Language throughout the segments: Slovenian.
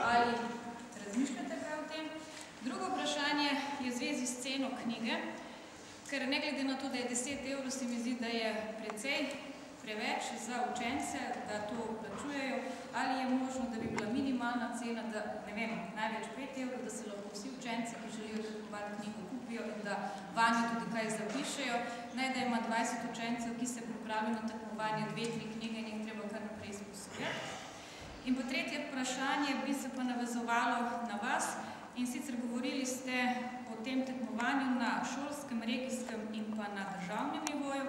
ali razmišljate kaj o tem. Drugo vprašanje je v zvezi s ceno knjige, ker ne glede na to, da je 10 evrov, se mi zdi, da je precej preveč za učence, da to plačujejo, ali je možno, da bi bila minimalna cena, da ne vem, največ 5 evrov, da se lahko vsi učenci, ki želijo kupovati knjigo, kupijo in da vanjo tudi kaj zapišejo, ne da ima 20 učencev, ki se pripravijo na tekmovanje dve, tri knjige in jih treba kar naprej sposojati. In pa tretje vprašanje bi se pa navezovalo na vas in sicer govorili ste o tem tekmovanju na šolskem, regijskem in pa na državnem nivoju.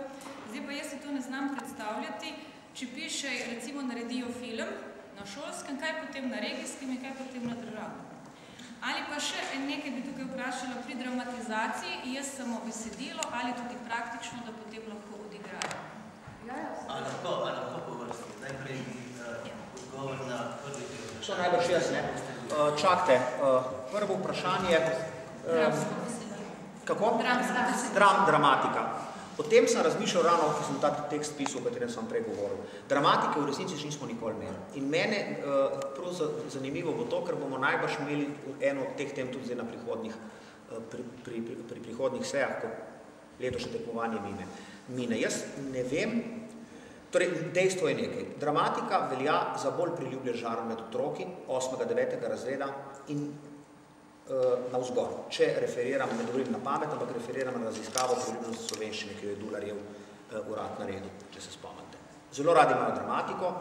Zdaj pa jaz si to ne znam predstavljati, če piše, recimo naredijo film na šolskem, kaj potem na regijskem in kaj potem na državnem. Ali pa še nekaj bi tukaj vprašala pri dramatizaciji, jaz samo besedilo ali tudi praktično, da potem lahko odigrajo. A lahko, a lahko po vrsti. Najprej odgovor na prvi del. To najbrž jaz, ne? Uh, čakajte, uh, prvo vprašanje... Dramsko besedilo. Kako? Dramska. Dram, dramatika. O tem sem razmišljal ravno, ko sem ta tekst pisal, o katerem sem prej govoril. Dramatike v resnici še nismo nikoli imeli. In mene uh, prav zanimivo bo to, ker bomo najbrž imeli eno od teh tem tudi zdaj na prihodnih, uh, pri, pri, pri, pri prihodnih sejah, ko letošnje tekmovanje mine. mine. Jaz ne vem, torej dejstvo je nekaj. Dramatika velja za bolj priljubljen žar med otroki 8. 9. razreda in na vzgor. Če referiram, ne govorim na pamet, ampak referiram na raziskavo priljubljenosti slovenščine, ki jo je Dularjev urad naredil, če se spomnite. Zelo radi imajo dramatiko,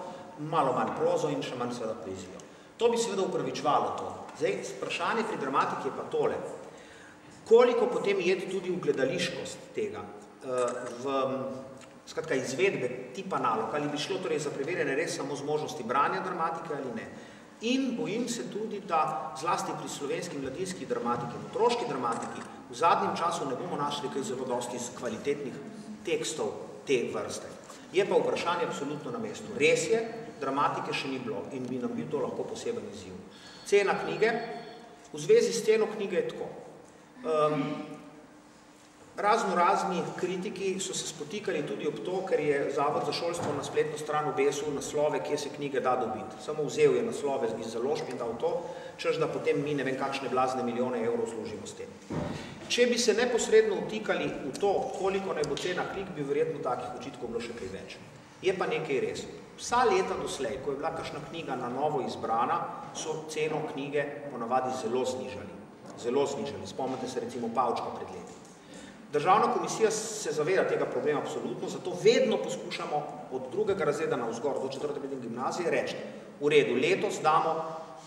malo manj prozo in še manj seveda poezijo. To bi seveda upravičvalo to. Zdaj, vprašanje pri dramatiki je pa tole. Koliko potem je tudi v gledališkost tega, v skratka, izvedbe tipa nalog, ali bi šlo torej za preverjanje res samo z možnosti branja dramatike ali ne. In bojim se tudi, da zlasti pri slovenski mladinski dramatiki, otroški dramatiki, v zadnjem času ne bomo našli kaj zelo dosti kvalitetnih tekstov te vrste. Je pa vprašanje absolutno na mestu. Res je, dramatike še ni bilo in bi nam bil to lahko poseben izziv. Cena knjige, v zvezi s ceno knjige je tako. Um, Razno razni kritiki so se spotikali tudi ob to, ker je Zavod za šolstvo na spletno stran obesil naslove, kje se knjige da dobiti. Samo vzel je naslove iz založb in dal to, češ da potem mi ne vem kakšne blazne milijone evrov služimo s tem. Če bi se neposredno vtikali v to, koliko naj bo cena knjig, bi verjetno takih očitkov bilo še kaj več. Je pa nekaj res. Vsa leta doslej, ko je bila kakšna knjiga na novo izbrana, so ceno knjige ponavadi zelo znižali. Zelo znižali. Spomnite se recimo Pavčka pred leti. Državna komisija se zaveda tega problema absolutno, zato vedno poskušamo od drugega razreda na vzgor do četrte prednje gimnazije reči, v redu, letos damo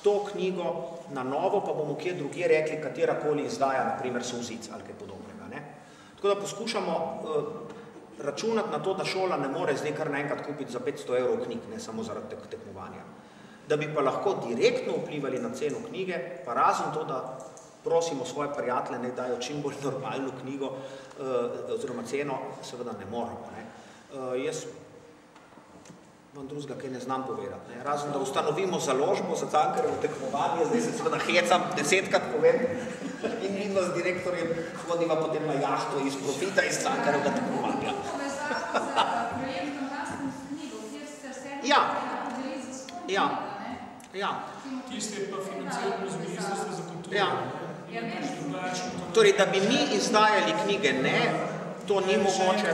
to knjigo na novo, pa bomo kje drugje rekli, katerakoli izdaja, naprimer Sovzic ali kaj podobnega. Ne? Tako da poskušamo uh, računati na to, da šola ne more zdaj kar naenkrat kupiti za 500 evrov knjig, ne samo zaradi tek tekmovanja. Da bi pa lahko direktno vplivali na ceno knjige, pa razen to, da prosimo svoje prijatelje, ne dajo čim bolj normalno knjigo uh, oziroma ceno, seveda ne moramo. Ne. Uh, jaz vam drugega kaj ne znam povedati. Ne. Razen, da ustanovimo založbo za Cankarevo tekmovanje, zdaj se seveda hecam, desetkrat povem, in vidno z direktorjem hodiva potem na jahto iz profita iz Cankarevega tekmovanja. Ja, ja, ja. Tiste pa financiramo z ministrstva za kulturo. Ja. Torej, da bi mi izdajali knjige, ne, to ni mogoče.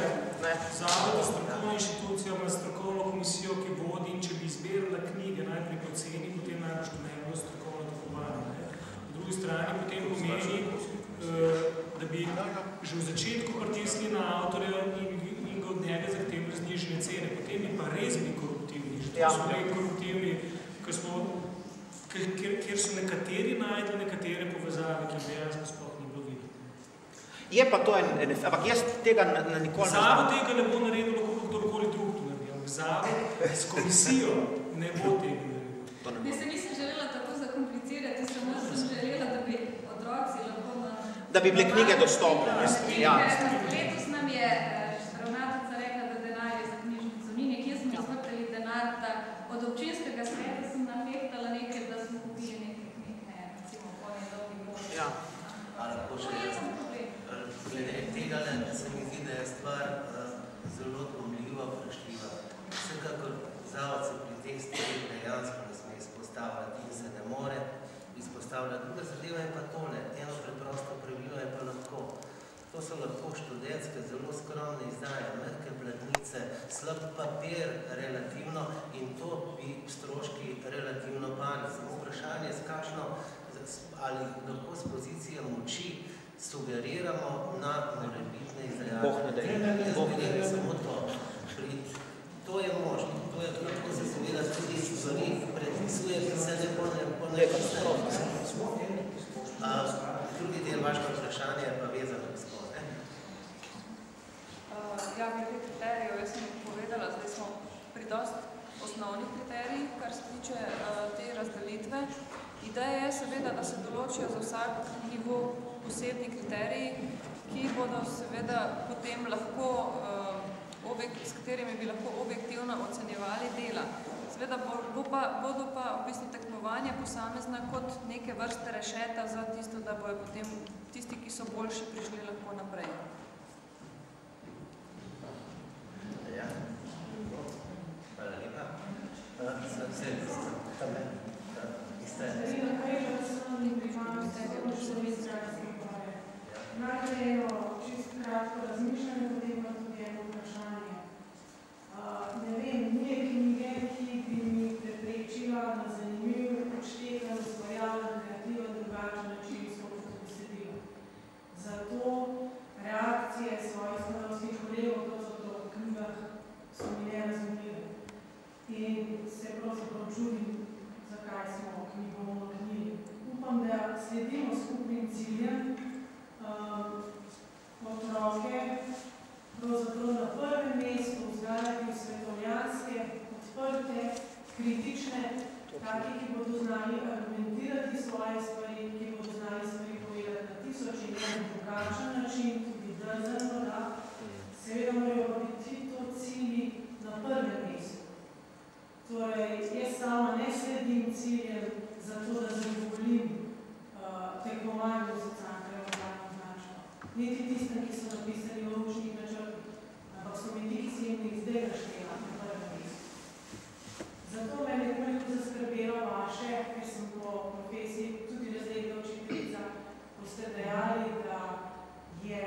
Zavod je strokovna inštitucija, ima strokovno komisijo, ki vodi in če bi izbirala knjige najprej po ceni, potem najbolj to ne bilo strokovno takovano. Po drugi strani potem pomeni, da bi že v začetku pritisnili na avtorja in, in ga od njega zahtevali znižene cene. Potem bi pa res bili koruptivni. Že to so bili koruptivni, ker smo kjer, kjer so nekateri najdli nekatere povezave, ki dejansko sploh ni bilo videti. Je pa to en, en ampak jaz tega na, na nikoli ne znam. tega ne bo naredil, lahko kdorkoli drug to naredi, ampak zavod s komisijo ne bo tega naredil. Ne, se nisem želela tako zakomplicirati, samo sem želela, da bi otroci lahko na... Da bi bile knjige dostopne. Ja. Letos nam je ravnateljica rekla, da denar je za knjižnico. Mi nekje smo izvrtali denar, da od občinskega sveta sem nafehtala nekaj, da smo kupili nekaj knjig, ne, recimo, konje dolgi mož. Ja. Ali lahko še glede tega, ne, se mi zdi, da je stvar uh, zelo dvomljiva, vprašljiva. Vsekakor zavod se pri teh stvarih dejansko ne sme izpostavljati in se ne more izpostavljati. Druga zadeva je pa tole, eno preprosto pravilo je pa lahko. To so lahko študentske, zelo skromne izdaje, mrke bladnice, slab papir relativno in to bi stroški relativno padli. Samo vprašanje, s kakšno, ali lahko z pozicije moči sugeriramo na morebitne izdajalce. Boh ne dej. Boh ne dej. Samo to. Pri, to je možno. To je lahko se seveda tudi stvari predpisuje, ki se ne po ne po ne Drugi del vašega vprašanja je pa vezano gospod. Ja, glede kriterijev, jaz sem povedala, zdaj smo pri dost osnovnih kriterijih, kar se tiče uh, te razdelitve. Ideja je seveda, da se določijo za vsak nivo posebni kriteriji, ki bodo seveda potem lahko, objek, s katerimi bi lahko objektivno ocenjevali dela. Seveda bo pa, bodo pa v bistvu tekmovanja posamezna kot neke vrste rešeta za tisto, da bojo potem tisti, ki so boljši, prišli lahko naprej. Ja. Hvala lepa. Za vse, tam ne. Iste. Najprej eno čisto kratko razmišljanje, potem pa tudi eno vprašanje. Ne vem, nije knjige, ki bi mi preprečila na zanimiv, odštekan, ustvarjalen, kreativen, drugačen način izkopati besedilo. Zato reakcije svojih stanovskih kolegov, to so to v knjigah, so mi nerazumljive. In se pravzaprav čudim, zakaj smo knjigo omaknili. Upam, da sledimo skupnim ciljem, um, otroke, pravzaprav na prvem mestu vzgajati svetovljanske, odprte, kritične, taki, ki bodo znali argumentirati svoje stvari, ki bodo znali stvari povedati na tisoč in en drugačen način, drzano, da seveda morajo pa biti to cilji na prvem mestu. Torej, jaz sama ne sledim ciljem zato, da zadovoljim uh, tekmovanju za cankarjo vladno značko. Niti tistem, ki so napisali v učnih načrtih, ampak so mi ti, ki si jim zdaj naštela na prvem mestu. Zato me nekoliko zaskrbelo vaše, ker sem po profesiji tudi razredna učiteljica, ko ste dejali, da je,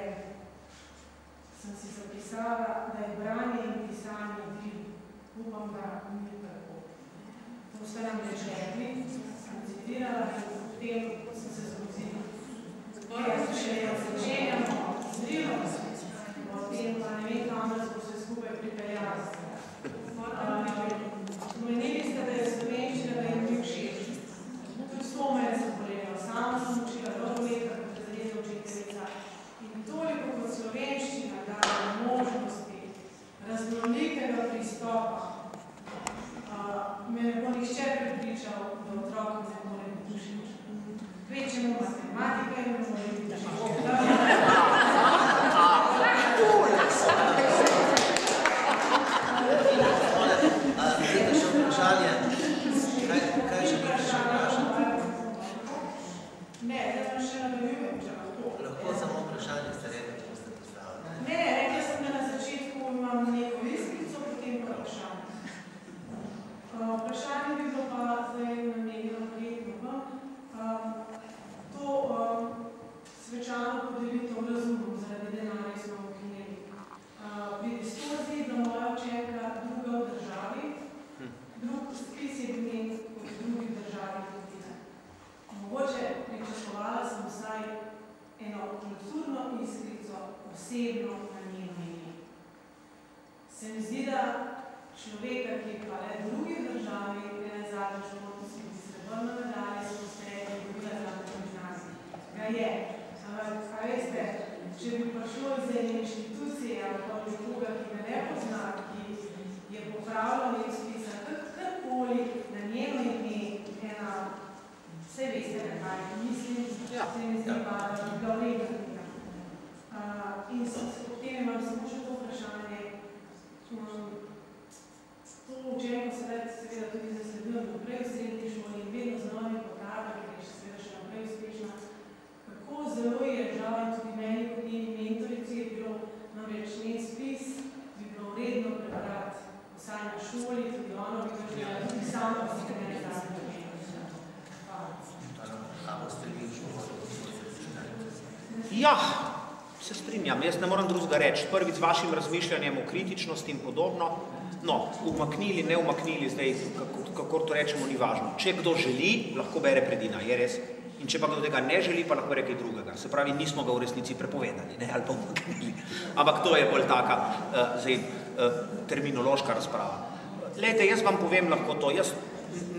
sem si zapisala, da je branje in pisanje dril. Upam, da ni tako. To ste nam reč rekli, sem citirala in potem sem se zgrozila. Ja, če začenjamo z drilom, potem pa ne vem, kam nas bo se skupaj pripeljala. Pomenili raznolikega pristopa, me ne bo nihče prepričal, da otrokom ne more biti všeč. Matematike in. vsaj na šoli, tudi ono bi želela, ja. tudi sama bi se ne zadnje Ja, se strinjam, jaz ne moram drugega reči. Prvič z vašim razmišljanjem o kritičnosti in podobno, no, umaknili, ne umaknili, zdaj, kako, kako to rečemo, ni važno. Če kdo želi, lahko bere predina, je res. In če pa kdo tega ne želi, pa lahko rekaj drugega. Se pravi, nismo ga v resnici prepovedali, ne, ali pa umaknili. Ampak to je bolj taka, uh, zdaj, terminološka razprava. Lejte, jaz vam povem lahko to. Jaz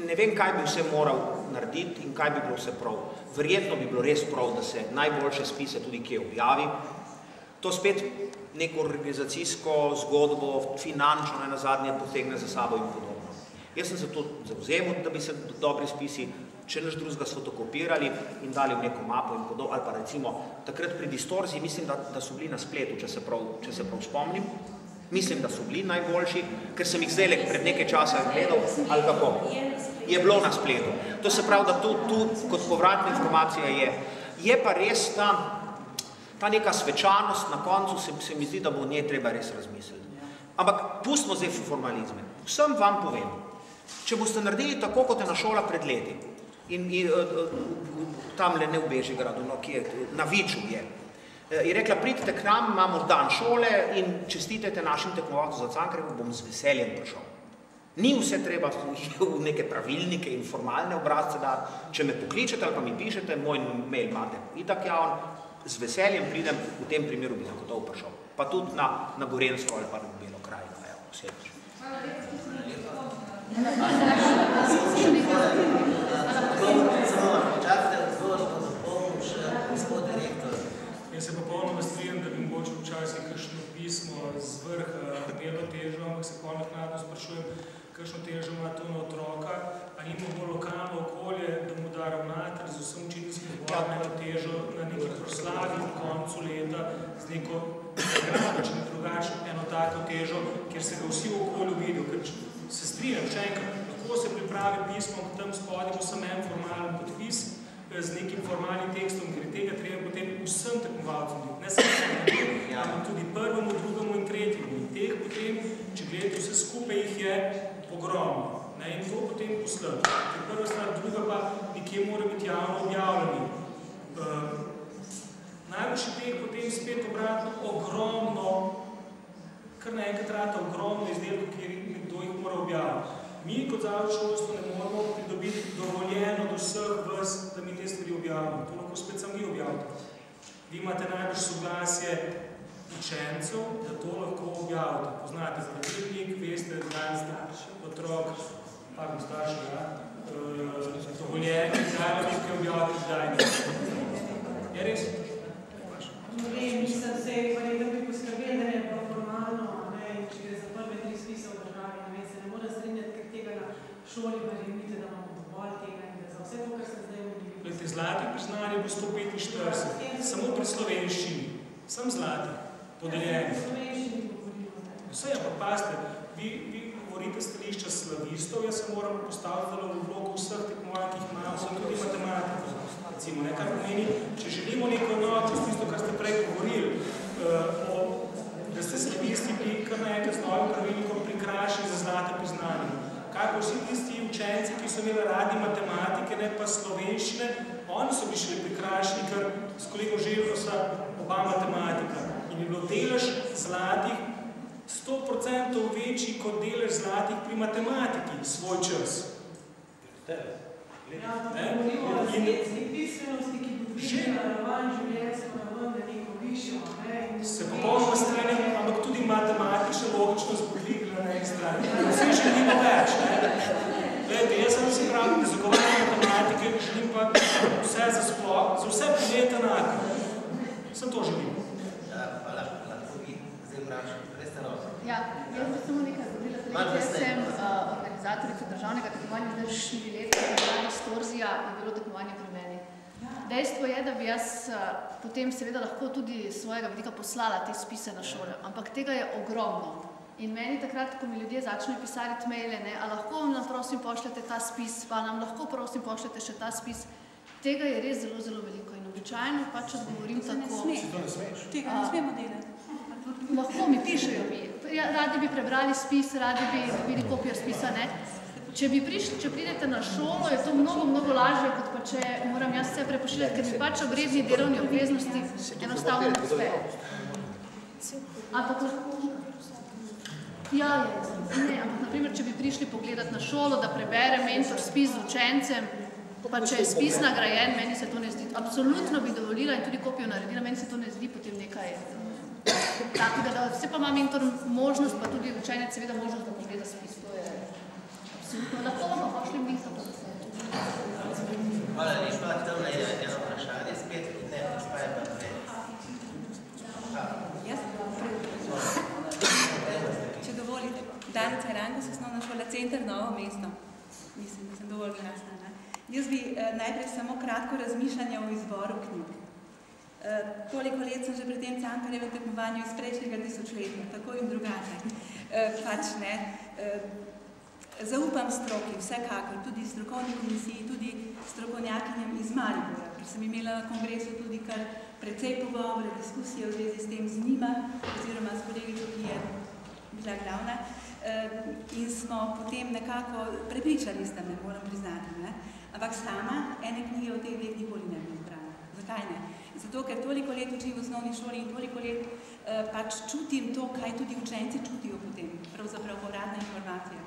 ne vem, kaj bi vse moral narediti in kaj bi bilo vse prav. Verjetno bi bilo res prav, da se najboljše spise tudi kje objavi. To spet neko organizacijsko zgodbo, finančno ne nazadnje potegne za sabo in podobno. Jaz sem se to zauzemal, da bi se dobri spisi, če naš drugega sfotokopirali in dali v neko mapo in podobno, ali pa recimo takrat pri distorziji, mislim, da, da so bili na spletu, če se prav, če se prav spomnim. Mislim, da so bili najboljši, ker sem jih zdaj pred nekaj časa gledal, ali kako? Je bilo na spletu. To se pravi, da tu, tu kot povratna informacija je. Je pa res ta, ta neka svečanost na koncu, se, se mi zdi, da bo o njej treba res razmisliti. Ampak pustimo zdaj formalizme. Vsem vam povem, če boste naredili tako, kot je na šola pred leti, in, in tamle ne v Bežigradu, no, ki je, na Viču je, je rekla, pridite k nam, imamo dan šole in čestitete našim tekmovalcem za Cankrevo, bom z veseljem prišel. Ni vse treba v neke pravilnike in formalne obrazce dati. Če me pokličete ali pa mi pišete, moj mail imate itak javn, z veseljem pridem, v tem primeru bi lahko prišel. Pa tudi na, na Gorensko ali pa na Belo krajino, evo, vseč. Jaz se popolnoma strinjam, da bi mogoče včasih kakšno pismo z vrha imelo težo, ampak se pa naknadno sprašujem, kakšno težo ima to na otroka, a ima bolj lokalno okolje, da mu da ravnatelj z vsem učiteljskim zborom eno težo na neki proslavi v koncu leta z neko drugačno, drugačno eno tako težo, kjer se ga vsi v okolju vidijo, ker se strinjam, še enkrat, lahko se pripravi pismo, tam spodaj bo samo en formalen podpis, z nekim formalnim tekstom, ker tega treba potem vsem tekmovalcem, ne samo enim, ja. ampak tudi prvemu, drugemu in tretjemu. In teh potem, če gledate vse skupaj, jih je ogromno. Ne? In to potem poslati. Ker prva stvar, druga pa nekje mora biti javno objavljeni. Uh, najbolj še teh potem spet obratno ogromno, kar naenkrat rata ogromno izdelkov, kjer nekdo jih mora objaviti. Mi kot zavod šolstvo ne moramo pridobiti dovoljeno do vseh vas, da mi objavimo. To lahko spet sam vi objavite. Vi imate najbolj soglasje učencev, da to lahko objavite. Poznate pravilnik, veste, dan ste otrok, pardon, starši, ja, uh, dovoljeni, kdaj lahko kaj objavite, kdaj ne. Je res? Ne vem, mislim, se je pa nekaj bi poskrbeli, da je bilo formalno, ne, če gre za prve tri spise v državi, ne se ne mora strinjati, ker tega na šoli verjemite, da imamo dovolj tega in da za vse to, kar ste zdaj. Glede, zlati priznanje bo 145, samo pri slovenščini, sam zlati, podeljeni. Ja, slovenščini govorimo. Vse, pa paste, vi, vi govorite stališča slavistov, jaz se moram postaviti v vlogo vseh tekmovanj, ki jih imamo, sem tudi matematika. Recimo, ne, kar pomeni, če želimo neko enotnost, tisto, kar ste prej govorili, uh, o, da ste slavisti bili kar naenkrat s novim pravilnikom prikrašeni za zlate priznanje. Kaj pa vsi tisti učenci, ki so imeli radi matematike, ne pa slovenščine, oni so bili šele prikrašeni, ker s kolego Željko sta oba matematika. In je bilo delež zlatih 100% večji kot delež zlatih pri matematiki svoj čas. Ja, govorimo o estetski pismenosti, ki bi dvignila raven življenjsko raven, da neko višjo? Se popolnoma strinjam, ampak tudi matematična logičnost bo dvignila na eni strani. Več? Glede, jaz sem si pravi, da zagovarjam matematike, želim pa vse za sploh, za vse podjeti enako. Sem to želim. Ja, hvala, lahko vi zdaj vprašam, res ste rozi. Ja, jaz bi samo nekaj govorila, Malo jaz sem uh, organizatorica državnega tekmovanja, zdaj štiri leta, storzija je bilo tekmovanje pri meni. Dejstvo je, da bi jaz uh, potem seveda lahko tudi svojega vidika poslala te spise na šole, ampak tega je ogromno. In meni takrat, ko mi ljudje začnejo pisati maile, ne, a lahko nam prosim pošljete ta spis, pa nam lahko prosim pošljete še ta spis, tega je res zelo, zelo veliko. In običajno pač odgovorim tako. Tega ne smemo delati. Lahko mi pišejo mi. Ja, Radi bi prebrali spis, radi bi dobili kopijo spisa, ne? Če bi prišli, če pridete na šolo, je to mnogo, mnogo lažje, kot pa če moram jaz vse prepošiljati, ker mi pač obredni delovni obveznosti enostavno ne uspe. Ampak lahko... Ja, je. Ne, ampak naprimer, če bi prišli pogledati na šolo, da prebere mentor spis z učencem, pa če je spis nagrajen, meni se to ne zdi. Absolutno bi dovolila in tudi kopijo naredila, meni se to ne zdi potem nekaj takega, da vse pa ima mentor možnost, pa tudi učenec seveda možnost, da pogleda spis. To je absolutno. Lahko vam pa pošljem link za to, da se Hvala lepa, tam je eno vprašanje spet, ne, gospa je pa dve. Jaz? Če dovolite, Danica Rangus, osnovna šola Center Novo mesto. Mislim, da sem dovolj glasna. Ne? Jaz bi eh, najprej samo kratko razmišljanje o izboru knjig. Eh, toliko let sem že pri tem Cankarjevem tekmovanju iz prejšnjega tisočletja, tako in drugače. Eh, pač ne. Eh, zaupam stroki, vsekakor, tudi strokovni komisiji, tudi strokovnjakinjem iz Maribora, ker sem imela na kongresu tudi kar precej pogovore, diskusije v zvezi s tem z njima, oziroma s kolegico, ki je bila glavna, in smo potem nekako prepričali sta me, moram priznati. Ne? Ampak sama ene knjige v teh dveh nikoli ne bi izbrala. Zakaj ne? Zato, ker toliko let učim v osnovni šoli in toliko let eh, pač čutim to, kaj tudi učenci čutijo potem, pravzaprav povratna informacija.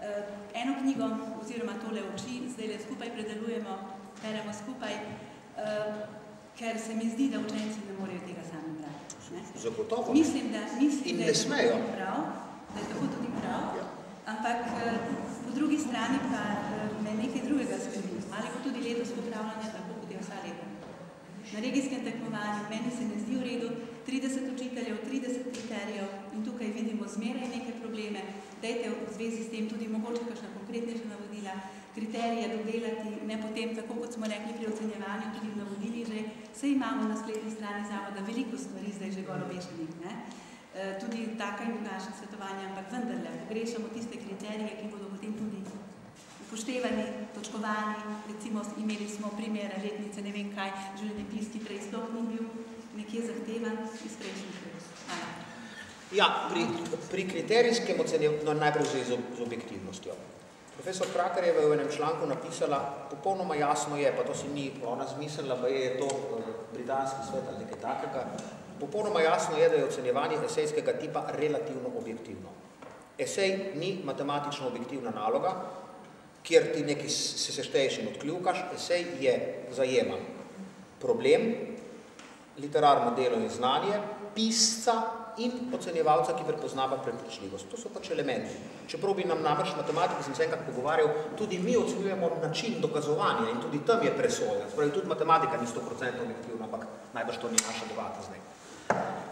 Eh, eno knjigo, oziroma tole oči, zdaj le skupaj predelujemo, beremo skupaj, eh, ker se mi zdi, da učenci ne morejo tega sami brati. Ne? Zagotovo. Mislim, da, mislim, In da ne je tako smejo. prav, da je tako tudi prav, ampak po drugi strani pa me nekaj drugega skrbi. Ali bo tudi letos popravljanje tako, kot je vsa leta. Na regijskem tekmovanju meni se ne zdi v redu 30 učiteljev, 30 kriterijev in tukaj vidimo zmeraj neke probleme. Dajte v zvezi s tem tudi mogoče kakšna konkretnejša navodila, kriterije dodelati, ne potem, tako kot smo rekli pri ocenjevanju, tudi navodili že, vse imamo na spletni strani zavoda veliko stvari zdaj že gor? E, tudi taka in drugačna svetovanja, ampak vendarle pogrešamo tiste kriterije, ki bodo potem tudi upoštevani, točkovani, recimo imeli smo primere letnice, ne vem kaj, življenjepis, ki prej sploh ni bil nekje zahtevan iz prejšnjih let. Ja, pri, pri kriterijskem ocenjevanju, no, najprej z, z objektivnostjo. Profesor Krakarjeva je v enem članku napisala, popolnoma jasno je, pa to si ni ona zmislila, pa je to eh, britanski svet ali nekaj takega, popolnoma jasno je, da je ocenjevanje esejskega tipa relativno objektivno. Esej ni matematično objektivna naloga, kjer ti nekaj se sešteješ in odkljukaš, esej je zajeman problem, literarno delo in znanje, pisca in ocenjevalca, ki prepoznava prepričljivost. To so pač elementi. Čeprav bi nam namreč matematiki, sem se enkrat pogovarjal, tudi mi ocenjujemo način dokazovanja in tudi tam je presoja. Spravi, tudi matematika ni 100% objektivna, ampak najbrž to ni naša debata zdaj.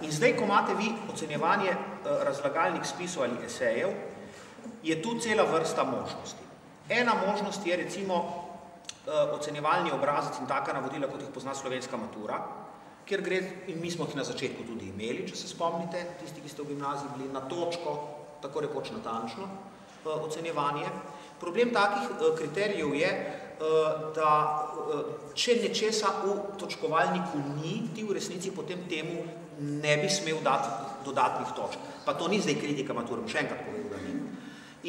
In zdaj, ko imate vi ocenjevanje eh, razlagalnih spisov ali esejev, je tu cela vrsta možnosti. Ena možnost je recimo eh, ocenjevalni obrazec in taka navodila, kot jih pozna slovenska matura, kjer gre, in mi smo jih na začetku tudi imeli, če se spomnite, tisti, ki ste v gimnaziji bili na točko, tako rekoč natančno, eh, ocenjevanje. Problem takih kriterijev je, da če nečesa v točkovalniku ni, ti v resnici potem temu ne bi smel dati dodatnih točk. Pa to ni zdaj kritika maturom, še enkrat povedal, da ni.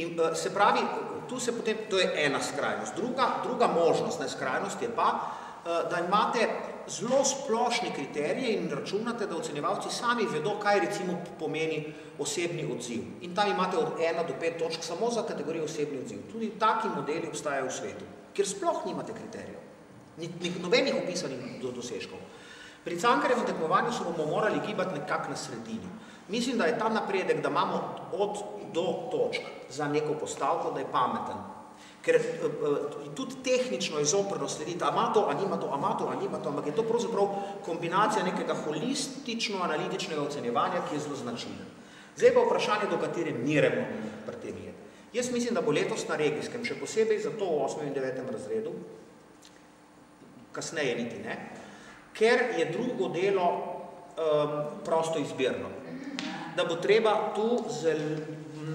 In se pravi, tu se potem, to je ena skrajnost. Druga, druga možnost, ne skrajnost je pa, da imate zelo splošne kriterije in računate, da ocenjevalci sami vedo, kaj recimo pomeni osebni odziv. In tam imate od 1 do 5 točk samo za kategorijo osebni odziv. Tudi taki modeli obstajajo v svetu, kjer sploh nimate kriterijev. Nobenih opisanih do dosežkov. Pri Cankarjevem tekmovanju se bomo morali gibati nekako na sredini. Mislim, da je ta napredek, da imamo od do točk za neko postavko, da je pameten. Ker uh, tudi tehnično je zoprno slediti, a ima to, a nima to, a ima to, a nima to, ampak je to pravzaprav kombinacija nekega holistično-analitičnega ocenjevanja, ki je zelo značilna. Zdaj pa vprašanje, do katere miremo pri tem je. Jaz mislim, da bo letos na regijskem, še posebej za to v 8. in 9. razredu, kasneje niti ne, ker je drugo delo um, prosto izbirno. Da bo treba tu zel,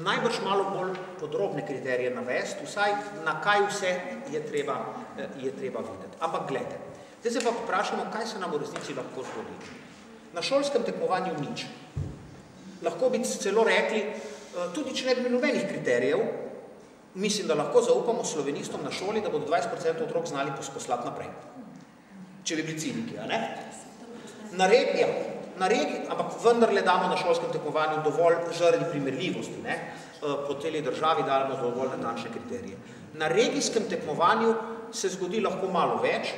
najbrž malo bolj podrobne kriterije navesti, vsaj na kaj vse je treba, je treba videti. Ampak gledajte, zdaj se pa vprašamo, kaj se nam v resnici lahko zgodi. Na šolskem tekmovanju nič. Lahko bi celo rekli, tudi če ne bi nobenih kriterijev, mislim, da lahko zaupamo slovenistom na šoli, da bodo 20% otrok znali poslati naprej. Če bi bili ciniki, a ne? Na regija, na regiji, ampak vendarle damo na šolskem tekmovanju dovolj žrli primerljivosti, ne? po celi državi damo dovolj natančne kriterije. Na regijskem tekmovanju se zgodi lahko malo več,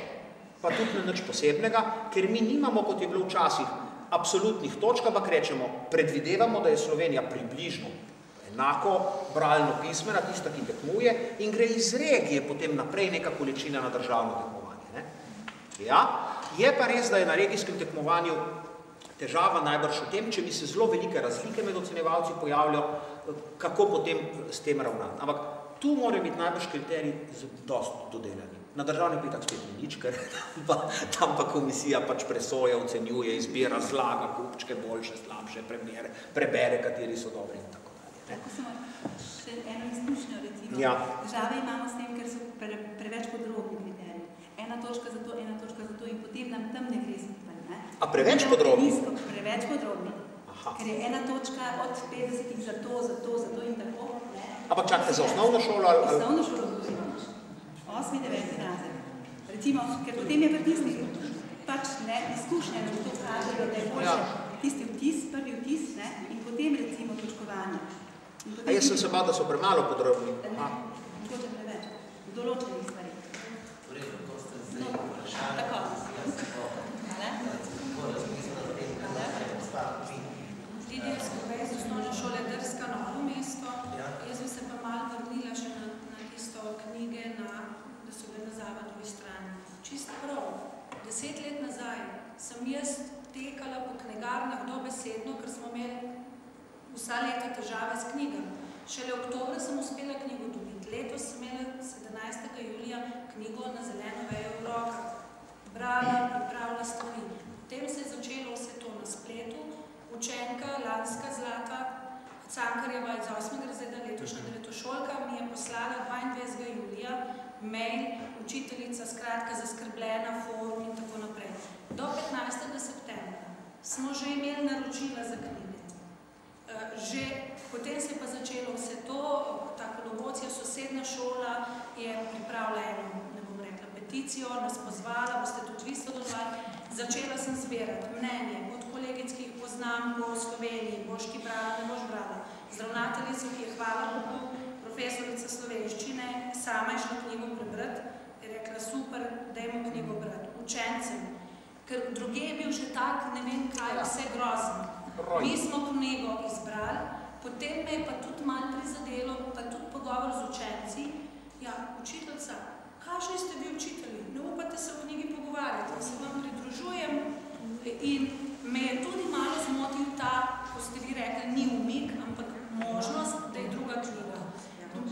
pa tudi ne nič posebnega, ker mi nimamo, kot je bilo včasih, absolutnih točk, ampak rečemo, predvidevamo, da je Slovenija približno enako bralno pismena, tista, ki tekmuje, in gre iz regije potem naprej neka količina na državno tekmovanje. Ja, je pa res, da je na regijskem tekmovanju težava najbrž v tem, če bi se zelo velike razlike med ocenjevalci pojavljajo, kako potem s tem ravnati. Ampak tu mora biti najbrž kriterij dost dodelani. Na državni petak spet ni nič, ker pa, tam pa komisija pač presoja, ocenjuje, izbira, zlaga, kupčke, boljše, slabše, prebere, prebere, kateri so dobri in tako dalje. Ne? Lahko samo še eno izkušnjo, recimo. Ja. Države imamo s tem, ker so pre, preveč podrobni. Ena točka za to, ena točka za to in potem nam tam ne gre skupaj. Ne? A preveč podrobni? Nizko, preveč podrobni. Aha. Ker je ena točka od 50 za to, za to, za to in tako. Ne? Ampak čakajte, za osnovno šolo ali... Osnovno šolo vzimamo. Osmi, deveti razred. Recimo, ker potem je pa tisti, pač ne, izkušnje, da to kaže, da je boljše Ja. tisti vtis, prvi vtis, ne, in potem recimo točkovanje. Potem A jaz sem se bal, da so premalo podrobni. Ne, mogoče preveč. Določenih stvarih. Torej, to ste No, zdaj vprašali. tako. Ja, se bo kako razmislila o tem, kaj je gospa Pin. Lidija Skobej iz osnovne šole Drska Novo mesto. Ja. Jaz bi se pa malo vrnila še na, na tisto knjige, na, da so bile na zavadovi strani. Čisto prav. Deset let nazaj sem jaz tekala po knjigarnah dobesedno, ker smo imeli vsa leta težave s knjigami. Šele oktobra sem uspela knjigo dobiti. Letos sem imela 17. julija knjigo na zeleno vejo v rokah. Brala, pripravila stvari. Potem se je začelo vse to na spletu. Učenka, lanska zlata, Cankarjeva iz 8. razreda, letošnja devetošolka, mi je poslala 22. julija mail, učiteljica, skratka, zaskrbljena, forum in tako. Do 15. septembra smo že imeli naročila za knjige. Eh, Že potem se je pa začelo vse to, ta kolobocija, sosednja šola je pripravila eno, ne bom rekla, peticijo, nas pozvala, boste tudi vi sodelovali. Začela sem zbirati mnenje od kolegic, ki jih poznam po Sloveniji, boš ti brala, ne boš brala. Z ravnateljico, ki je hvala Bogu, profesorica slovenščine, sama je šla knjigo prebrati, je rekla, super, dajmo knjigo brati. Učencem, ker druge je bil že tak, ne vem kaj, vse grozno. Roj. Mi smo knjigo izbrali, potem me je pa tudi malo prizadelo, pa tudi pogovor z učenci. Ja, učiteljica, kakšni ste vi učitelji? Ne upate se o knjigi pogovarjati, se vam pridružujem. In me je tudi malo zmotil ta, ko ste vi rekli, ni umik, ampak možnost, da je druga knjiga.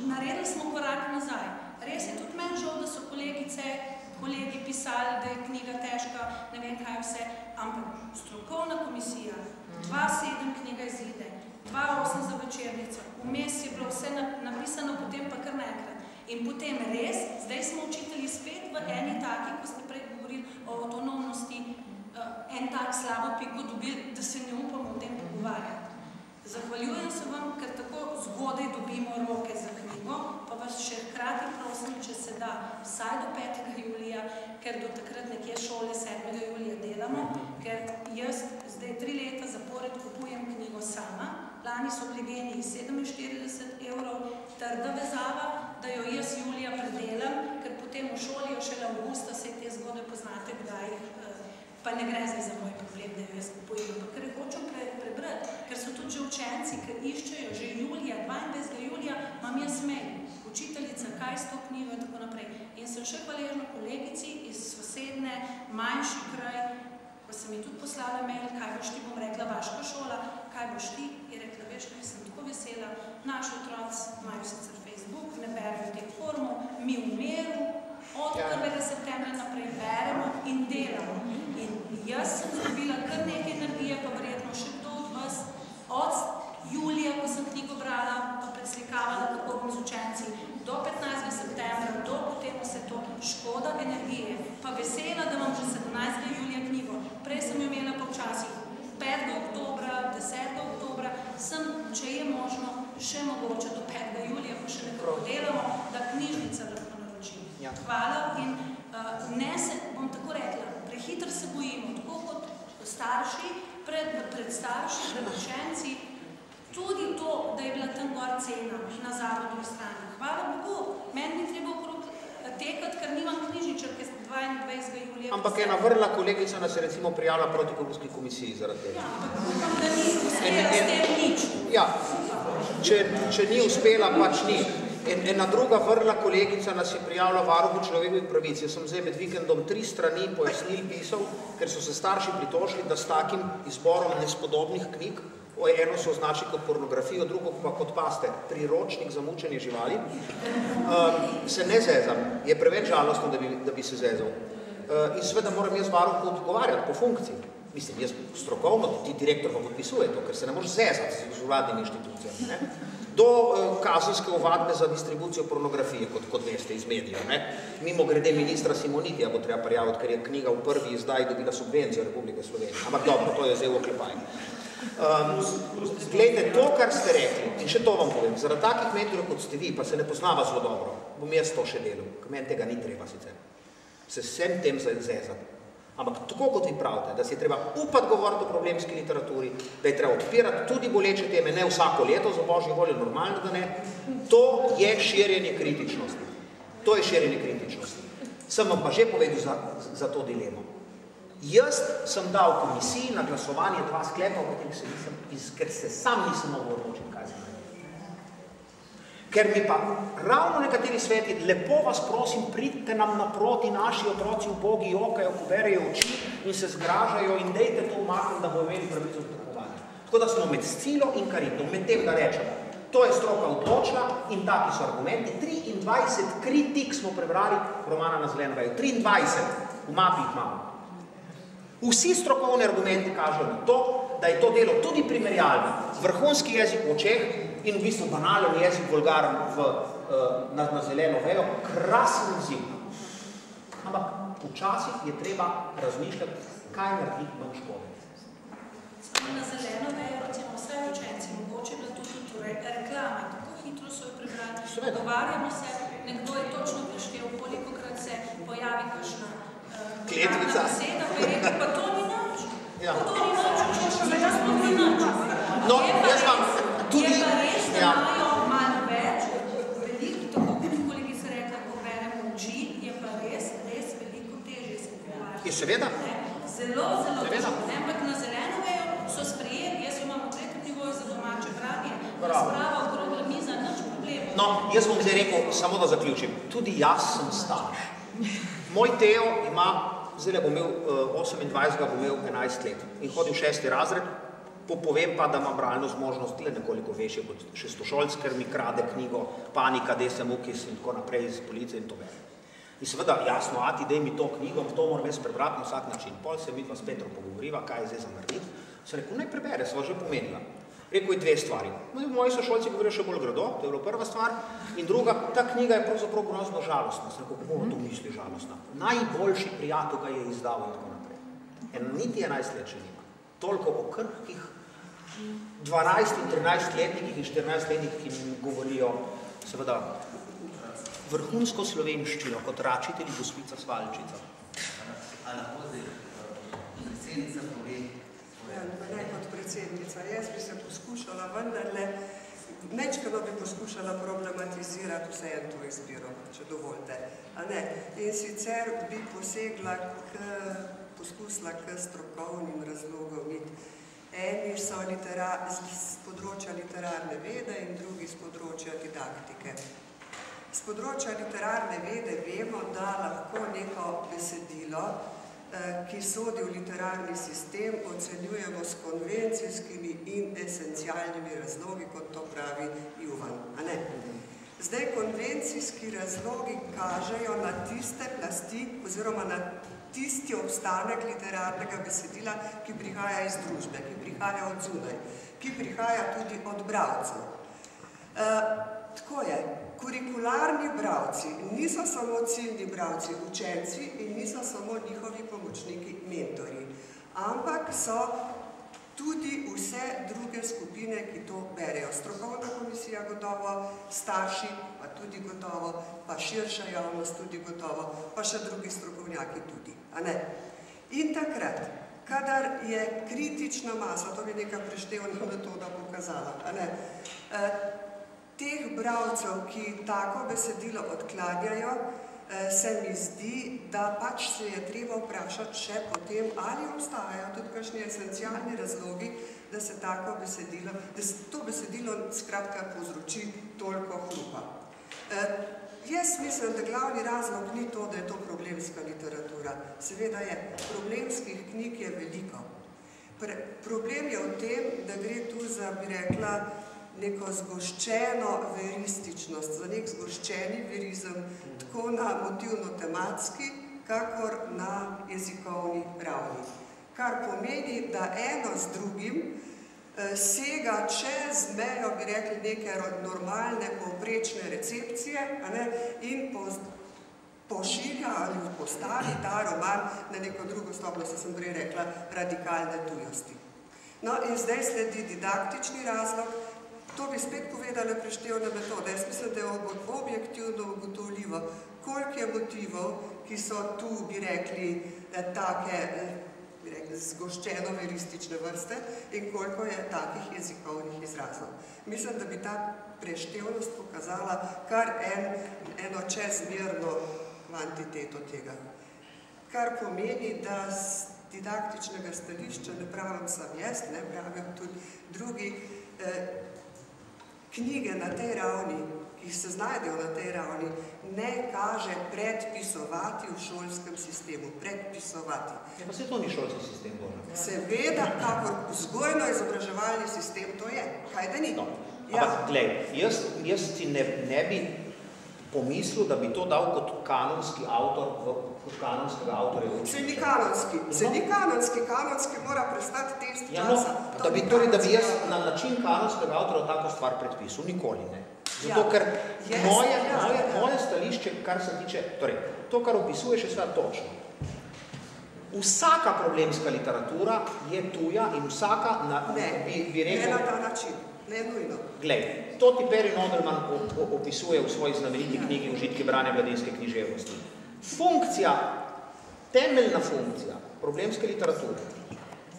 Naredili smo korak nazaj. Res je tudi meni žal, da so kolegice, kolegi pisali, da je knjiga težka, ne vem kaj vse, ampak strokovna komisija, 2.7 knjiga izide, 2.8 za večernico, vmes je bilo vse na- napisano, potem pa kar naenkrat. In potem res, zdaj smo učitelji spet v eni taki, ko ste prej govorili o avtonomnosti, eh, en tak slabo piko dobili, da se ne upamo o tem pogovarjati. Zahvaljujem se vam, ker tako zgodaj dobimo roke za knjigo, pa vas še hkrati prosim, če se da vsaj do 5. julija, ker do takrat nekje šole 7. julija delamo, ker jaz zdaj tri leta zapored kupujem knjigo sama, lani so bili geniji 47 evrov, trda vezava, da jo jaz julija predelam, ker potem v šoli jo šele avgusta, se te zgodbe poznate, kdaj eh, pa ne gre zdaj za moj problem, da jo jaz kupujem, ampak ker jo hočem pre, prebrati, ker so tudi že učenci, ki iščejo že julija, 22. julija, imam jaz mail, učiteljica, kaj to knjigo in tako naprej. In sem še hvaležna kolegici iz sosedne, manjši kraj, ko sem ji tudi poslala mail, kaj boš ti, bom rekla, vaška šola, kaj boš ti, je rekla, veš, kaj sem tako vesela, naši otroci imajo sicer Facebook, ne berejo teh forumov, mi v miru, od 1. septembra naprej beremo in delamo. In jaz sem dobila kar nekaj energije, pa verjetno še kdo od vas, od julija, ko sem knjigo brala, pa predslikavala, kako bom z učenci, do 15. septembra, do potem vse to, škoda energije, pa vesela, da imam že 17. julija knjigo. Prej sem jo imela pa včasih 5. oktobra, 10. oktobra, sem, če je možno, še mogoče do 5. julija, ko še nekako delamo, Ja. Hvala in uh, ne se, bom tako rekla, prehitro se bojimo, tako kot starši, pred, pred starši, pred učenci, tudi to, da je bila tam gor cena na zavodni strani. Hvala Bogu, meni ni treba okrog tekati, ker nimam knjižiček, ker 22. julija. Ampak ena vrla kolegica nas je recimo prijavila proti korupski komisiji zaradi tega. Ja, ampak upam, da ni uspela s tem nič. Ja, če, če ni uspela, pač ni. En, ena druga vrla kolegica nas je prijavila varuhu človekovih pravic. Jaz sem zdaj med vikendom tri strani pojasnil pisal, ker so se starši pritožili, da s takim izborom nespodobnih knjig, eno so označi kot pornografijo, drugo pa kot paste, priročnik za mučenje živali, um, se ne zezam. Je preveč žalostno, da bi, da bi se zezal. Uh, in seveda moram jaz varuhu odgovarjati po funkciji. Mislim, jaz strokovno, ti direktor pa podpisuje to, ker se ne moreš zezati z vladnimi inštitucijami. Ne? Do uh, kazenske ovadbe za distribucijo pornografije, kot, kot veste iz medijev. Ne? Mimo grede ministra Simonitija bo treba prijaviti, ker je knjiga v prvi izdaji dobila subvencijo Republike Slovenije. Ampak dobro, to je zdaj v oklepaju. Um, glejte, to, kar ste rekli, in še to vam povem, zaradi takih mentorjev, kot ste vi, pa se ne poznava zelo dobro, bom jaz to še delal, ker meni tega ni treba sicer. Se vsem tem zezati. Ampak tako kot vi pravite, da si je treba upati govoriti o problemski literaturi, da je treba odpirati tudi boleče teme, ne vsako leto, za božjo voljo, normalno, da ne, to je širjenje kritičnosti. To je širjenje kritičnosti. Sem vam pa že povedal za, za to dilemo. Jaz sem dal komisiji na glasovanje dva sklepa, katerih se nisem, iz, ker se sam nisem odločiti, kaj se Ker mi pa ravno nekateri sveti, lepo vas prosim, pridite nam naproti, naši otroci v Bogi jokajo, ko berejo oči in se zgražajo in dejte to umakniti, da bo imeli pravico vtrkovanja. Tako da smo med stilo in karintom, med tem, da rečemo, to je stroka odločila in taki so argumenti. 23 kritik smo prebrali romana na Zelenvaju, 23, v mapi jih imamo. Vsi strokovni argumenti kažejo na to, da je to delo tudi primerjalno. Vrhunski jezik v očeh in v bistvu banalen jezik, vulgaren v, na, na zeleno vejo, krasen ziv. Ampak včasih je treba razmišljati, kaj naredi manj škode. Samo na zeleno vejo, recimo vse učenci, mogoče bila tudi tudi reklama, tako hitro so jo prebrali. Dogovarjamo se, nekdo je točno preštel, koliko krat se pojavi kakšna Kletvica. pa to ni nič. Ja. Pa to ni nič, pa jaz to ni nič. No, jaz vam tudi- Je pa res, da ja. imajo malo več, veliko, tako kot kolegica rekla, ko beremo oči, je pa res, res veliko težje se pogovarjati. Je seveda. Zelo, zelo težko. Ampak na zeleno vejo so sprejeli, jaz jo imam v tretjem nivoju za domače branje, razprava okrogla miza, nič problemov. No, jaz bom zdaj rekel, samo da zaključim. Tudi jaz sem starš. Moj Teo ima, zdaj bom imel uh, 28, bom imel 11 let in hodi v šesti razred, po, povem pa, da ima bralno zmožnost le nekoliko večje kot šestošolc, ker mi krade knjigo Panika, Dese Mukis in tako naprej iz police in to ve. In seveda, jasno, ati, daj mi to knjigo, to moram jaz prebrati na vsak način. Pol se midva s Petro pogovoriva, kaj je zdaj za narediti. Sem rekel, naj prebere, sva že pomenila. Rekel je dve stvari. Moji sošolci govorijo še bolj grdo, to je bila prva stvar. In druga, ta knjiga je pravzaprav grozno žalostna. Sem rekel, kako to misli žalostna? Najboljši prijatelj ga je izdal in tako naprej. En niti 11 let še nima. Toliko o krhkih 12 in 13 letnikih in 14 letnikih, ki mi govorijo seveda vrhunsko slovenščino kot račitelji gospica Svalčica. A lahko zdaj predsednica pove Ja, ne kot predsednica. Jaz bi se poskušala vendarle, mečkano bi poskušala problematizirati vse en to izbiro, če dovolite. A ne? In sicer bi posegla k, poskusila k strokovnim razlogom. iti. Eni so litera, z, področja literarne vede in drugi z področja didaktike. Z področja literarne vede vemo, da lahko neko besedilo ki sodi v literarni sistem, ocenjujemo s konvencijskimi in esencialnimi razlogi, kot to pravi Juvan. A ne? Zdaj, konvencijski razlogi kažejo na tiste plasti oziroma na tisti obstanek literarnega besedila, ki prihaja iz družbe, ki prihaja od zunaj, ki prihaja tudi od bravcev. Uh, tako je, kurikularni bravci niso samo ciljni bravci, učenci in niso samo njihovi pomočniki, mentori, ampak so tudi vse druge skupine, ki to berejo. Strokovna komisija gotovo, starši pa tudi gotovo, pa širša javnost tudi gotovo, pa še drugi strokovnjaki tudi. A ne? In takrat, kadar je kritična masa, to bi neka preštevna metoda pokazala, a ne? Eh, teh bravcev, ki tako besedilo odkladjajo, eh, se mi zdi, da pač se je treba vprašati še potem, ali obstajajo tudi kakšni esencialni razlogi, da se tako besedilo, da se to besedilo skratka povzroči toliko hrupa. Eh, Jaz mislim, da glavni razlog ni to, da je to problemska literatura. Seveda je, problemskih knjig je veliko. Pre, problem je v tem, da gre tu za, bi rekla, neko zgoščeno verističnost, za nek zgoščeni verizem, tako na motivno-tematski, kakor na jezikovni ravni. Kar pomeni, da eno z drugim eh, sega čez mejo, bi rekli, neke normalne, povprečne recepcije ne, in po, pošilja ali postavi ta roman na neko drugo stopno, se sem prej rekla, radikalne tujosti. No in zdaj sledi didaktični razlog, To bi spet povedala preštevne metode. Jaz mislim, da je objektivno ugotovljivo, koliko je motivov, ki so tu, bi rekli, take, bi rekli, zgoščeno veristične vrste in koliko je takih jezikovnih izrazov. Mislim, da bi ta preštevnost pokazala kar en, eno čezmerno kvantiteto tega. Kar pomeni, da z didaktičnega stališča, ne pravim sam jaz, ne pravim tudi drugi, eh, knjige na tej ravni, ki se znajdejo na tej ravni, ne kaže predpisovati v šolskem sistemu. Predpisovati. Ja, pa se to ni šolski sistem, Boža. Seveda, kakor vzgojno-izobraževalni sistem to je. Kaj da ni? No. Ja. Ampak, glej, jaz, jaz ti ne, ne bi pomislil, da bi to dal kot kanonski avtor, v, kot kanonskega avtorja. Se ni kanonski, se ni kanonski, kanonski mora prestati test Ja, no, časa. To da bi, torej, da bi jaz na način kanonskega avtorja tako stvar predpisal, nikoli ne. Zato, Ja. ker Jaz, moje, ja, moje, ja. moje stališče, kar se tiče, torej, to, kar opisuješ, je seveda točno. Vsaka problemska literatura je tuja in vsaka, na, Ne, bi, bi ne rekel, na ta način, ne nujno. Glej, to ti Peri Nodelman op- op- opisuje v svoji znameniti knjigi Užitki branja mladinske književnosti. Funkcija, temeljna funkcija problemske literature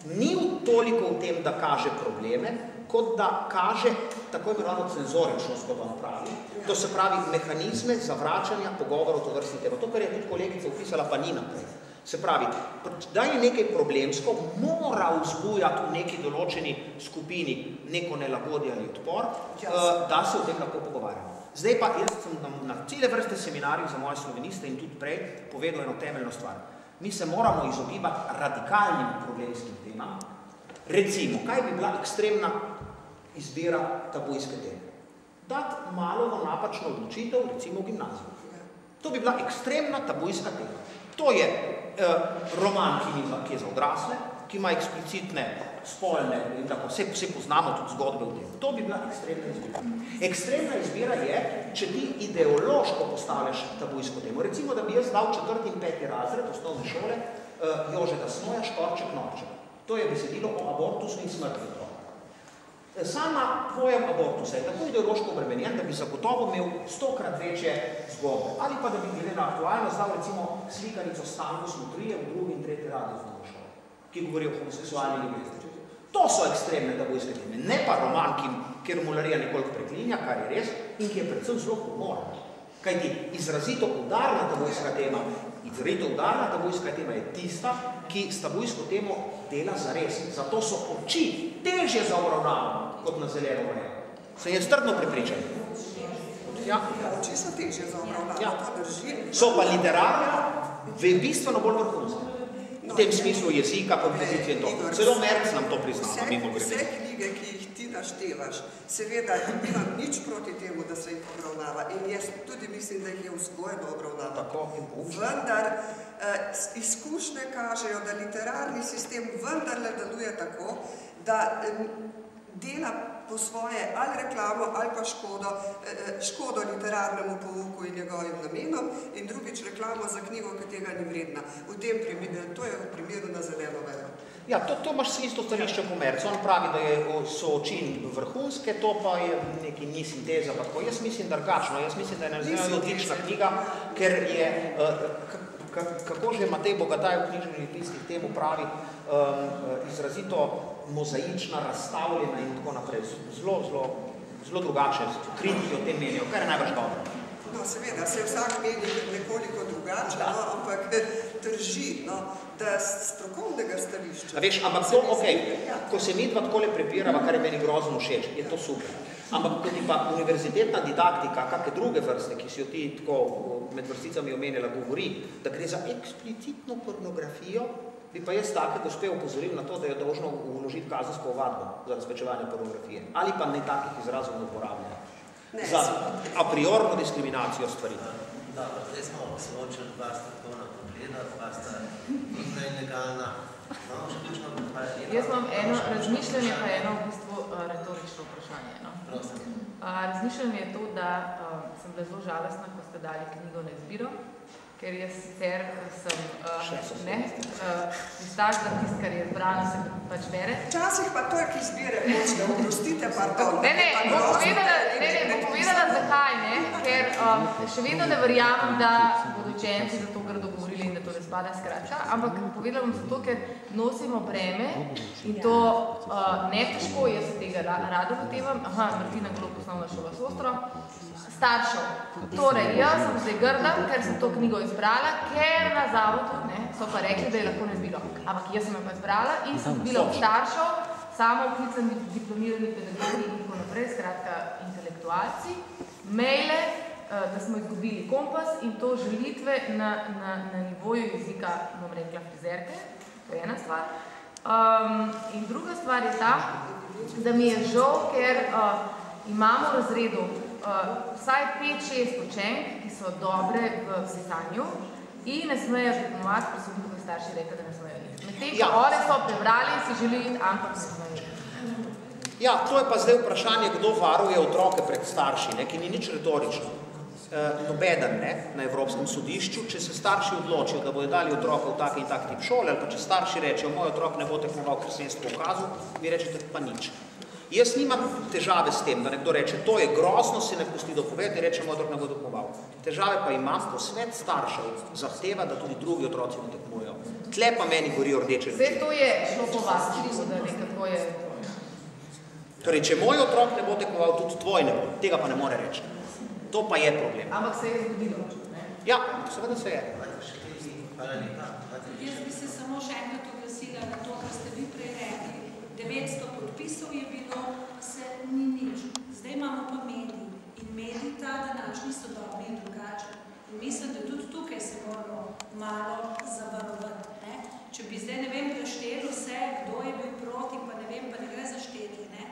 ni v toliko v tem, da kaže probleme, kot da kaže tako imenovano cenzoričnost, kot on pravi. To se pravi mehanizme zavračanja pogovorov to vrstni tema. To, kar je tudi kolegica opisala, pa ni naprej. Se pravi, pr- da je nekaj problemsko, mora vzbujati v neki določeni skupini neko nelagodje ali odpor, Ja. eh, da se o tem lahko pogovarjamo. Zdaj pa, jaz sem na, na cele vrste seminarjev za moje sloveniste in tudi prej povedal eno temeljno stvar. Mi se moramo izogibati radikalnim problemskim temam. Recimo, kaj bi bila ekstremna izbira tabujske teme? Dati malo v napačno odločitev, recimo v gimnaziju. To bi bila ekstremna tabujska tema. To je roman, ki, ni, za- ki je za odrasle, ki ima eksplicitne spolne, in tako, vse, vse poznamo tudi zgodbe o tem. To bi bila ekstremna izbira. Ekstremna izbira je, če ti ideološko postavljaš tabujsko temo. Recimo, da bi jaz dal četrti in peti razred osnovne šole uh, Jožeta Snoja, Škorček, Norček. To je besedilo o abortusu in smrti. Sama pojem abortusa je tako ideološko obremenjen, da bi zagotovo imel stokrat večje zgodbe. Ali pa da bi glede na aktualnost dal recimo slikanico Stanko Smotrije v drugi in tretji radi osnovne šole, ki govori o homoseksualni ljubezni. To so ekstremne tabujske teme, ne pa roman, ki, kjer mularija nekoliko preklinja, kar je res, in ki je predvsem zelo humoren. Kajti izrazito udarna tabujska tema, izrazito udarna tabujska tema je tista, ki s tabujsko temo dela zares. Zato so oči težje za obravnavo kot na zeleno vrejo. Se je trdno prepričan. Ja. Oči so težje za obravnavo, Ja. to drži. So pa literarno ve bistveno bolj vrhunske. V tem smislu jezika, kompozicije in to. Celo Merc nam to priznava, Vse, mimo vse grede. knjige, ki jih ti naštevaš, seveda nimam nič proti temu, da se jih obravnava in jaz tudi mislim, da jih je vzgojno obravnava. Tako in poučno. Vendar eh, izkušnje kažejo, da literarni sistem vendarle deluje tako, da em, dela po svoje ali reklamo ali pa škodo, eh, eh, škodo literarnemu pouku in njegovim namenom in drugič reklamo za knjigo, ki tega ni vredna. V tem primeru, to je v primeru na zeleno vejo. Ja, to, to imaš isto stališče komerc. On pravi, da je so očin vrhunske, to pa je neki ni sinteza. Pa tako. Jaz mislim drugačno. Jaz mislim, da je nezmerno odlična knjiga, ker je, kako že Matej Bogataj v knjižni listih temu pravi, um, izrazito mozaična, razstavljena in tako naprej. Zelo, zelo, zelo drugače. Kritiki o tem menijo, kar je najbrž dobro. No, seveda, se vsak meni nekoliko drugače, no, ampak drži, no, da strokovnega stališča. A veš, ampak to, ok, ko se mi dva takole prepirava, kar je meni grozno všeč, je to super. Ampak ti pa univerzitetna didaktika, kakve druge vrste, ki si jo ti tako med vrsticami omenila, govori, da gre za eksplicitno pornografijo, bi pa jaz take gospe upozoril na to, da je dolžno vložiti kazensko ovadbo za razpečevanje pornografije. Ali pa ne takih izrazov ne uporabljajo za a priorno diskriminacijo stvari. Dobro, zdaj smo soočili dva strokovna pogleda, dva sta nekaj ilegalna. Jaz imam eno razmišljanje, pa eno v bistvu retorično vprašanje. No? Razmišljanje je to, da sem bila zelo žalostna, ko ste dali knjigo na izbiro, ker jaz sicer sem, uh, ne, uh, da tist, kar je zbrano, se pač bere. Včasih pa to je, ki izbire, hočete, oprostite, pardon. Ne, ne, bom povedala, ne, ne, bom povedala zakaj, ne, ker um, še vedno ne verjamem, da bodo učenci za to grdo govorili in da to ne spada skrača, ampak povedala bom zato, ker nosimo breme in to uh, ne težko, jaz se tega rada lotevam, aha, Martina Glop, osnovna šola Sostro, staršev. Torej, jaz sem zdaj grda, ker sem to knjigo izbrala, ker na zavodu ne, so pa rekli, da je lahko ne zbilo. Ampak jaz sem jo pa izbrala in sem bila od staršev, samo vklicani diplomirani pedagogi in tako naprej, skratka intelektualci, maile, da smo izgubili kompas in to želitve na, na, na nivoju jezika, bom rekla, frizerke, to je ena stvar. Um, in druga stvar je ta, da mi je žal, ker uh, imamo v razredu uh, vsaj 5-6 učenk, ki so dobre v pisanju in ne smejo tekmovati, pa so njihovi starši rekli, da ne smejo iti. Medtem, ja. ko one so prebrali in si želijo iti, ampak ne smejo iti. Ja, to je pa zdaj vprašanje, kdo varuje otroke pred starši, ne, ki ni nič retorično. E, nobeden ne, na Evropskem sodišču, če se starši odločijo, da bodo dali otroka v tak in tak tip šole, ali pa če starši rečejo, moj otrok ne bo tekmoval, ker sem jaz pokazal, vi rečete pa nič. Jaz nimam težave s tem, da nekdo reče, to je grozno, se ne pusti dopovedati in reče, moj otrok ne bo tekmoval. Težave pa imam, ko svet staršev zahteva, da tudi drugi otroci ne tekmujejo. Tle pa meni gori rdeče Vse to je šlo po vas, da nekako je... Torej, če moj otrok ne bo tekmoval, tudi tvoj ne bo. Tega pa ne more reči. To pa je problem. Ampak se je zgodilo. Ja, seveda se je. Hvala lepa. Jaz bi se samo še enkrat oglasila na to, kar ste vi prej rekli. 900 podpisov je bilo, se ni nič. Zdaj imamo pa mediji in mediji ta današnji so dobri in drugačni. In mislim, da tudi tukaj se moramo malo zavarovati. Ne? Če bi zdaj, ne vem, prešteli vse, kdo je bil proti, pa ne vem, pa ne gre zašteti. Ne?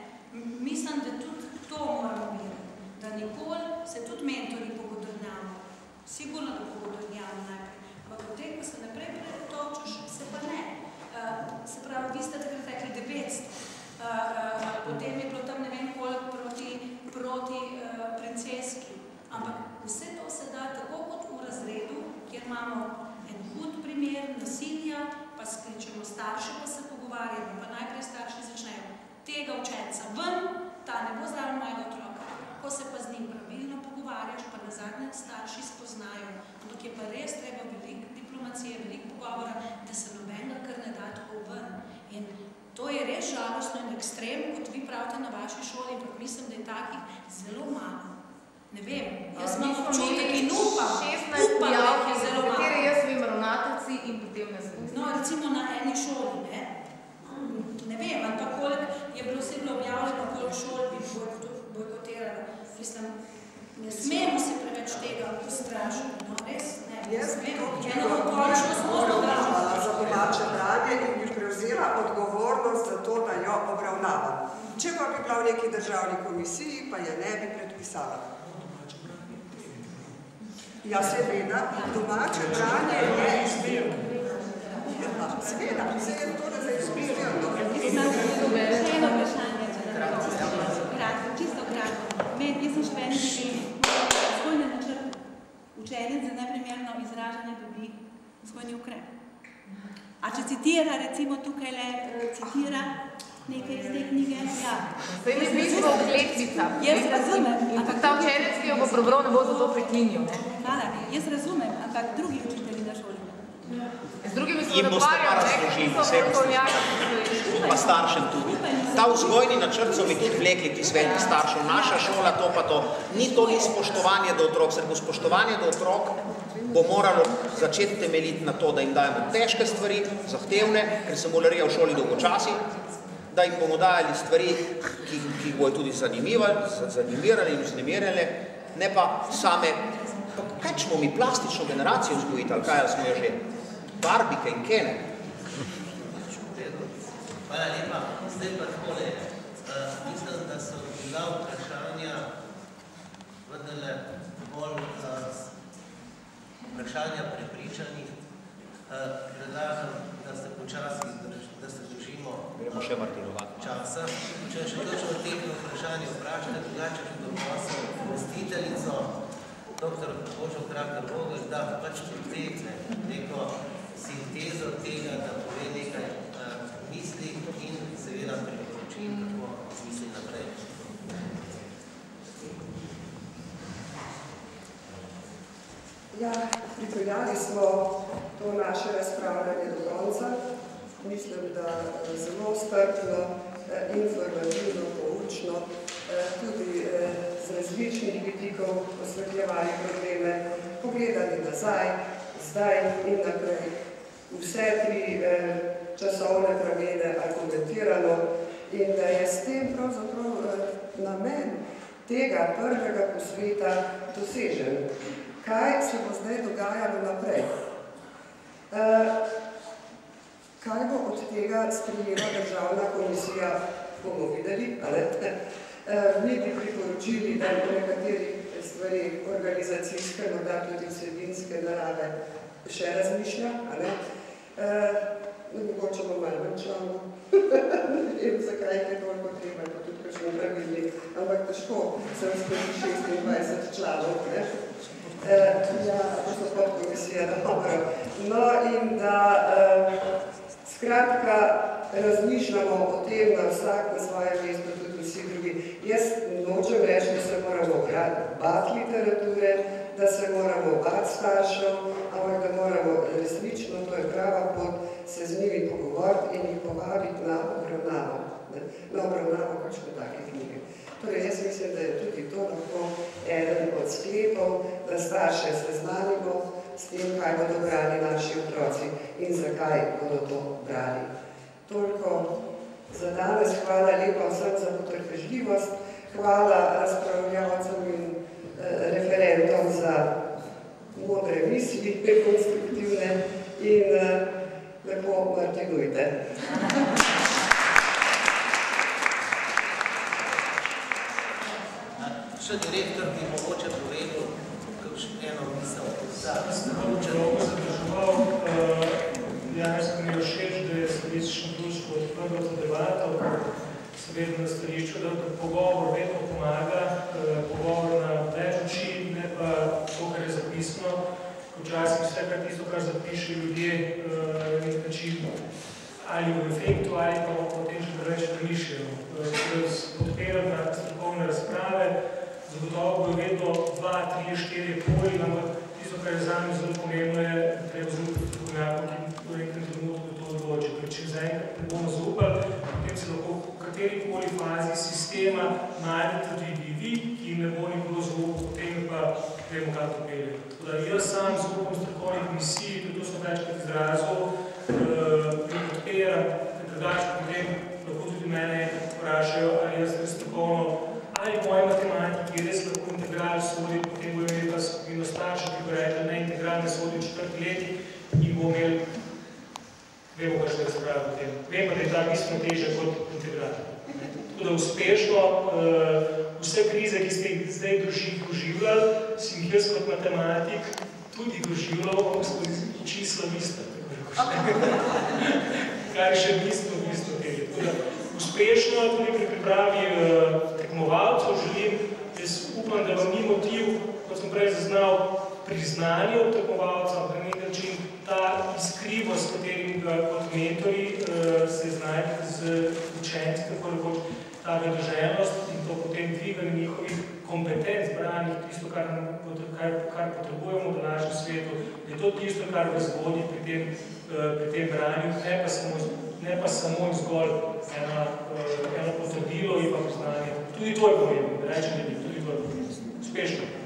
Mislim, da tudi to moramo biti. Da nikoli se tudi mentori pogodrnjamo. Sigurno, da pogodrnjamo najprej. Ampak potem, ko se naprej pretočiš, se pa ne. Uh, se pravi, vi ste takrat rekli 900. Uh, uh, potem je bilo tam ne vem koliko proti, proti uh, princeski. Ampak vse to se da tako kot v razredu, kjer imamo en hud primer nasilja, pa skličemo starše, pa se pogovarjamo, pa najprej starši začnejo tega učenca ven, ta ne bo zraven mojega otroka. Ko se pa z njim pravilno pogovarjaš, pa na zadnje starši spoznajo. Ampak je pa res treba veliko diplomacije, veliko pogovora, da se nobenega kar ne da tako ven. In to je res žalostno in ekstrem, kot vi pravite na vaši šoli, ampak mislim, da je takih zelo malo. Ne vem, jaz imam občutek in upam, upam, da jih je zelo malo. Katere jaz vem, ravnateljci in potem ne znam. No, recimo na eni šoli, ne? Ne vem, pa koliko je bilo vse bilo objavljeno, koliko šol bi bojkotiralo. Mislim, ne smemo se preveč tega ustrašiti, no res, ne, ne smemo. Eno končno smo za domače branje in bi prevzela odgovornost za to, da jo obravnava. Če pa bi bila v neki državni komisiji, pa je ne bi predpisala. Ja, seveda, domače branje je izbirno. Ja, seveda, se je to, da se izbirno. Še eno vprašanje, kratko, čisto kratko. V enem vzgojne načrte. Učenec za neprimerno izražanje dobi vzgojni ukrep. A če citira, recimo tukaj le citira nekaj iz te knjige? Ja. Saj ni pismo v kletvica. Jaz razumem. In tudi ta učenec, ki jo bo prebral, ne bo zato prekinil. Ne? Hvala, jaz razumem, ampak drugi učitelji na šoli. Z drugimi se ne pa ne, ki so strokovnjaki. pa staršem tudi. Ta vzgojni načrt so mi tudi vlekli ti sveti staršev. Naša šola to pa to. Ni to ni spoštovanje do otrok, ker spoštovanje do otrok bo moralo začeti temeljiti na to, da jim dajemo težke stvari, zahtevne, ker se molarija v šoli dolgočasi, da jim bomo dajali stvari, ki, ki jih bojo tudi zanimirali in vznemirjali, ne pa same, pa kaj ćemo mi plastično generacijo vzgojiti, ali kaj smo jo že, barbike in kene. Hvala lepa. Zdaj pa takole. Uh, mislim, da so bila vprašanja vendarle bolj uh, vprašanja prepričanih. Uh, predlagam, da se počasi, da se držimo Gremo še martinovati. časa. Če še kakšno tehno vprašanje vprašate, drugače še doprosim gostiteljico, dr. Božo Krakar Vogel, da pač potegne neko sintezo tega, da pove nekaj uh, misli in seveda priporočil, kako misli naprej. Ja, pripeljali smo to naše razpravljanje do konca. Mislim, da eh, zelo strpno, eh, informativno, poučno, eh, tudi z različnih vidikov osvetljevali probleme, pogledali nazaj, zdaj in naprej. Vse tri časovne pramene argumentirano in da je s tem pravzaprav namen tega prvega posveta dosežen kaj se bo zdaj dogajalo naprej. Uh, kaj bo od tega sprejela državna komisija, bomo videli, ali uh, mi bi priporočili, da nekateri stvari organizacijske, morda tudi vsebinske narave še razmišlja, ali uh, mogoče bo malo manj članov, ne vem, zakaj je toliko treba, pa tudi kakšno pravilnik, ampak težko sem skozi 26 članov, ne? Uh, ja, to so podkomisija, dobro. No in da uh, skratka razmišljamo o tem, da vsak na svojem mestu, tudi vsi drugi. Jaz nočem reči, da se moramo bati literature, da se moramo bati staršev, ampak da moramo resnično, to je prava pot, se z njimi pogovoriti in jih povabiti na obravnavo. Na obravnavo kakšne take knjige. Torej, jaz mislim, da je tudi to lahko eden od sklepov, da starše seznanimo s tem, kaj bodo brali naši otroci in zakaj bodo to brali. Toliko za danes. Hvala lepa vsem za potrpežljivost. Hvala razpravljavcem in eh, referentom za modre misli, konstruktivne in eh, lepo martinujte. Še direktor bi mogoče povedal, eno misel za Zelo zadržoval. Janez mi je všeč, da je statistično društvo odprlo to debato, seveda na stališču, da pogovor vedno pomaga, pogovor na več oči, ne pa to, kar je zapisano. Včasih vse, kar tisto, kar zapiše ljudje, na nek način ali v efektu, ali pa potem še preveč premišljajo. Podpiram na strokovne razprave, zagotovo bojo vedno dva, tri, štiri poli, ampak tisto, kar je zame zelo pomembno, je, da treba zaupati strokovnjakom, ki v nekem trenutku to odloči. Ker če zaenkrat ne bomo zaupali, potem se lahko v katerikoli fazi sistema najdete tudi vi, ki ne bo nikolo zaupal, potem pa vemo, kaj to pelje. Tako da jaz sam zaupam strokovni komisiji, tudi to sem večkrat izrazil, in podpiram, ker drugače potem lahko tudi mene vprašajo, ali jaz res strokovno, ali moji matematiki res lahko integral sodi, potem bo imeli pa skupino staršev, ki bo rekli, ne integral ne sodi v četrti leti in bo imel, vemo, kaj še razpravljati o tem. Vem pa, da je ta bistveno teže kot integral. Tako da uspešno vse krize, ki ste jih zdaj doživljali, si jih jaz kot matematik tudi doživljal, ampak skozi oči slavista. Kar je še bistvo, bistvo tega. Tako da uspešno tudi pri pripravi tekmovalcev želim, jaz upam, da vam ni motiv, kot sem prej zaznal, priznanje od tekmovalca, na nek način ta iskrivost, s katerim ga kot mentori uh, se znajti z učenci, tako rekoč ta vedoželjnost in to potem dviganje njihovih kompetenc branih, tisto, kar, kar, kar potrebujemo v današnjem svetu, je to tisto, kar vas vodi pri tem, Eh, pri tem branju, ne pa samo, ne pa samo in zgolj ena, eh, eno potrdilo in pa priznanje. Tudi to je pomembno, rečem, tudi to je pomembno. Uspešno.